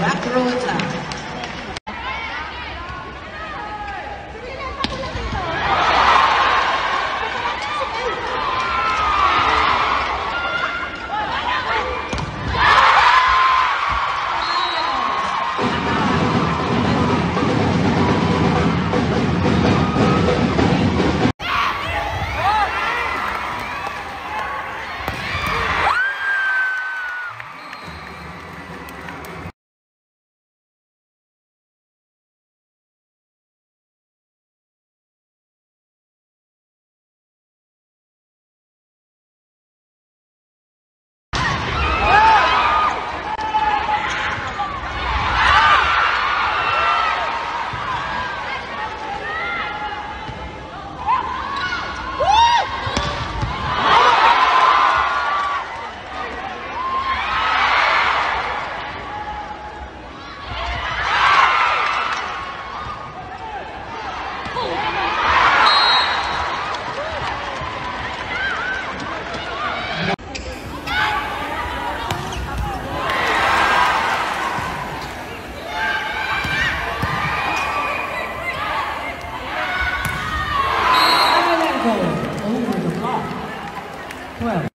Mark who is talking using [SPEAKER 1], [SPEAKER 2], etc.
[SPEAKER 1] Macro Time. Well,